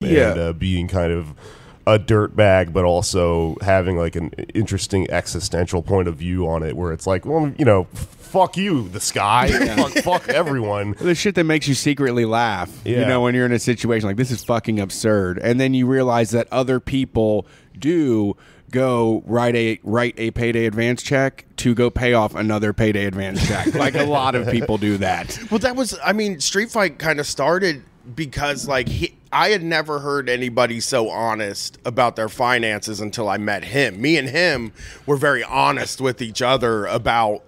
Yeah. and uh, being kind of a dirtbag, but also having like an interesting existential point of view on it, where it's like, well, you know, fuck you, the sky, fuck, fuck everyone. the shit that makes you secretly laugh. You know, when you're in a situation like this is fucking absurd, and then you realize that other people do go write a write a payday advance check to go pay off another payday advance check. like a lot of people do that. Well, that was, I mean, Street Fight kind of started because, like, he, I had never heard anybody so honest about their finances until I met him. Me and him were very honest with each other about,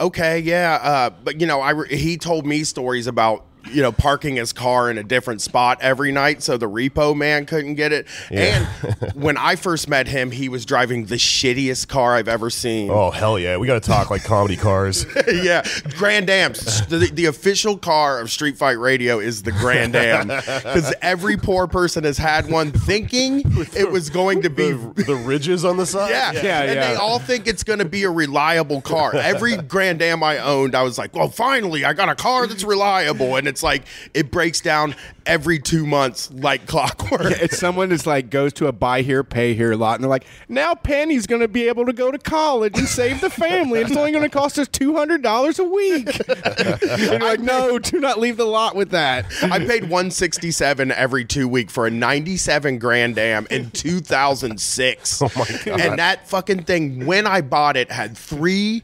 okay, yeah, uh, but, you know, I he told me stories about, you know, parking his car in a different spot every night so the repo man couldn't get it. And when I first met him, he was driving the shittiest car I've ever seen. Oh hell yeah, we got to talk like comedy cars. yeah, Grand Am. The, the official car of Street Fight Radio is the Grand Am because every poor person has had one, thinking it was going to be. the, the ridges on the side. Yeah, Yeah, and yeah. they all think it's going to be a reliable car. Every Grand Am I owned, I was like, "Well, finally, I got a car that's reliable." And it's like it breaks down every two months like clockwork. It's someone that's like goes to a buy here, pay here lot, and they're like, now Penny's going to be able to go to college and save the family. and It's only going to cost us two hundred dollars a week. and you're like, no, do not leave the lot with that. I paid 167 every two week for a 97 Grand Am in 2006. Oh my god! And that fucking thing, when I bought it, had three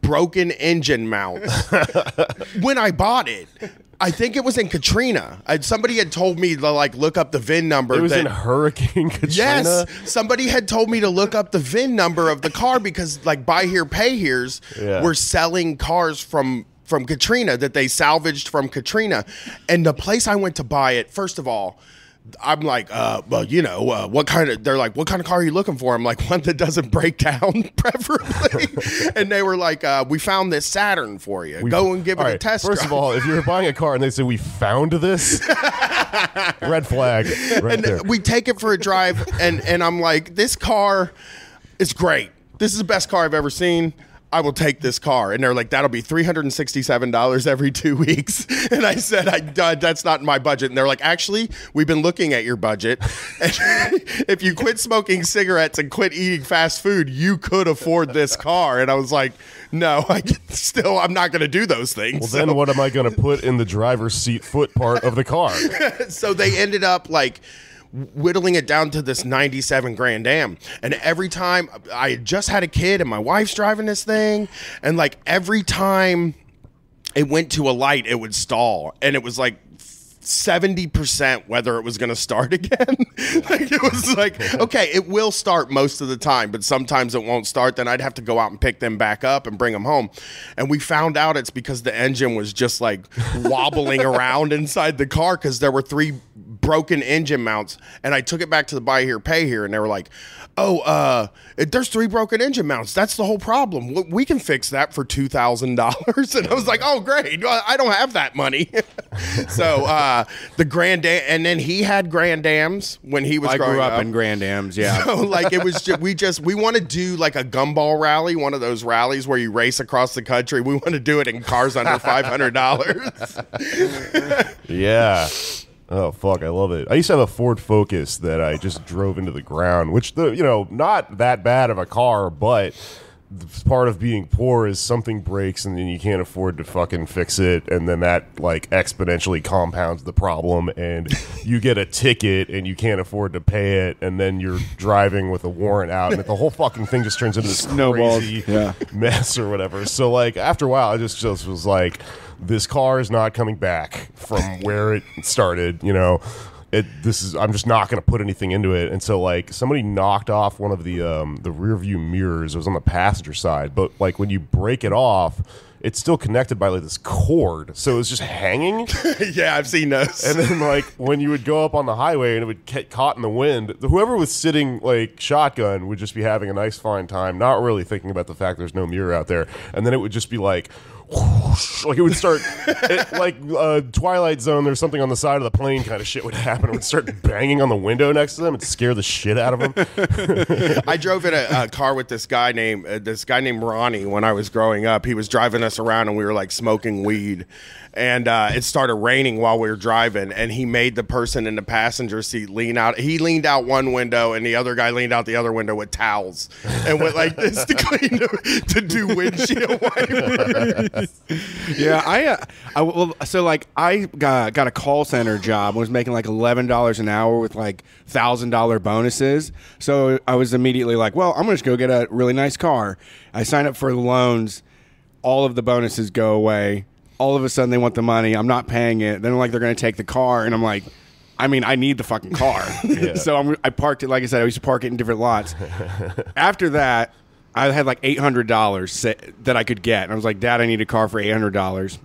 broken engine mounts. when I bought it. I think it was in Katrina. I, somebody had told me to like look up the VIN number. It was that- in Hurricane Katrina. Yes, somebody had told me to look up the VIN number of the car because like buy here, pay here's Yeah. were selling cars from from Katrina that they salvaged from Katrina, and the place I went to buy it. First of all. I'm like, uh, well, you know, uh, what kind of? They're like, what kind of car are you looking for? I'm like, one that doesn't break down, preferably. and they were like, uh, we found this Saturn for you. Go and give it All a test. First of all, if you're buying a car and they say we found this, red flag right and there. we take it for a drive and and I'm like this car is great this is the best car I've ever seen I will take this car. And they're like that'll be $367 every 2 weeks. And I said I uh, that's not in my budget. And they're like actually we've been looking at your budget. And if you quit smoking cigarettes and quit eating fast food you could afford this car. And I was like no I still I'm not going to do those things. Well, So- then what am I going to put in the driver's seat foot part of the car? so they ended up like whittling it down to this 97 grand am and every time i just had a kid and my wife's driving this thing and like every time it went to a light it would stall and it was like 70% whether it was going to start again. like it was like, okay, it will start most of the time, but sometimes it won't start. Then I'd have to go out and pick them back up and bring them home. And we found out it's because the engine was just like wobbling around inside the car because there were three broken engine mounts. And I took it back to the buy here, pay here, and they were like, oh, uh, there's three broken engine mounts. That's the whole problem. We- We can fix that for $2,000. And I was like, oh, great. I don't have that money. so uh, the Grand Dam, and then he had Grand Dams when he was I growing grew up, up. in Grand Dams, Yeah. So like it was just we just we want to do like a gumball rally, one of those rallies where you race across the country. We want to do it in cars under five hundred dollars. Yeah. Oh fuck, I love it. I used to have a Ford Focus that I just drove into the ground, which the you know not that bad of a car, but part of being poor is something breaks and then you can't afford to fucking fix it, and then that like exponentially compounds the problem, and you get a ticket and you can't afford to pay it, and then you're driving with a warrant out, and the whole fucking thing just turns into this Snowballs. crazy Yeah. mess or whatever. So like after a while, I just just was like, this car is not coming back from where it started. You know, it this is I'm just not going to put anything into it. And so like somebody knocked off one of the um, the rear view mirrors. It was on the passenger side, but like when you break it off. It's still connected by like this cord, so it's just hanging. yeah, I've seen those. And then, like, when you would go up on the highway and it would get caught in the wind, whoever was sitting, like, shotgun would just be having a nice, fine time, not really thinking about the fact there's no mirror out there. And then it would just be like, whoosh, like it would start it, like uh, Twilight Zone. There's something on the side of the plane, kind of shit would happen. It would start banging on the window next to them and scare the shit out of them. I drove in a, a car with this guy named uh, this guy named Ronnie when I was growing up. He was driving us around and we were like smoking weed, and uh, it started raining while we were driving. And he made the person in the passenger seat lean out. He leaned out one window, and the other guy leaned out the other window with towels and went like this to clean the, to do windshield wipers. yeah, I, uh, I well, so like I got got a call center job. Was making like eleven dollars an hour with like thousand dollar bonuses. So I was immediately like, well, I'm gonna just go get a really nice car. I signed up for the loans. All of the bonuses go away. All of a sudden, they want the money. I'm not paying it. Then like they're gonna take the car, and I'm like. I mean, I need the fucking car. so I'm, I parked it, like I said, I used to park it in different lots. After that, I had like eight hundred dollars that I could get, and I was like, "Dad, I need a car for eight hundred dollars."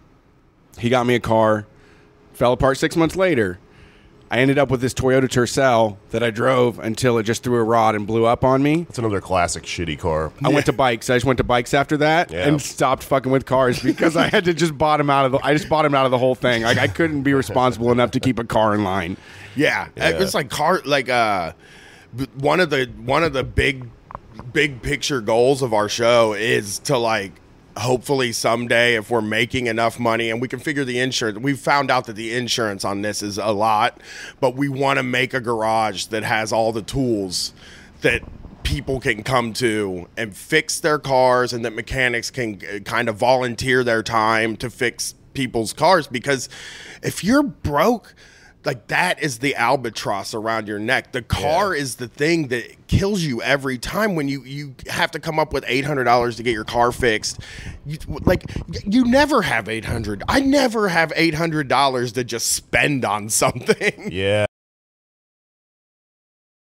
He got me a car. Fell apart six months later. I ended up with this Toyota Tercel that I drove until it just threw a rod and blew up on me. It's another classic shitty car. I went to bikes. I just went to bikes after that Yeah. and stopped fucking with cars because I had to just bottom out of the. I just bottomed out of the whole thing. Like I couldn't be responsible enough to keep a car in line. Yeah, it was like car like uh one of the one of the big big picture goals of our show is to like hopefully someday if we're making enough money and we can figure the insurance we've found out that the insurance on this is a lot but we want to make a garage that has all the tools that people can come to and fix their cars and that mechanics can uh, kind of volunteer their time to fix people's cars because if you're broke like that is the albatross around your neck. The car is the thing that kills you every time when you you have to come up with eight hundred dollars to get your car fixed. You, like you never have eight hundred. I never have eight hundred dollars to just spend on something. Yeah,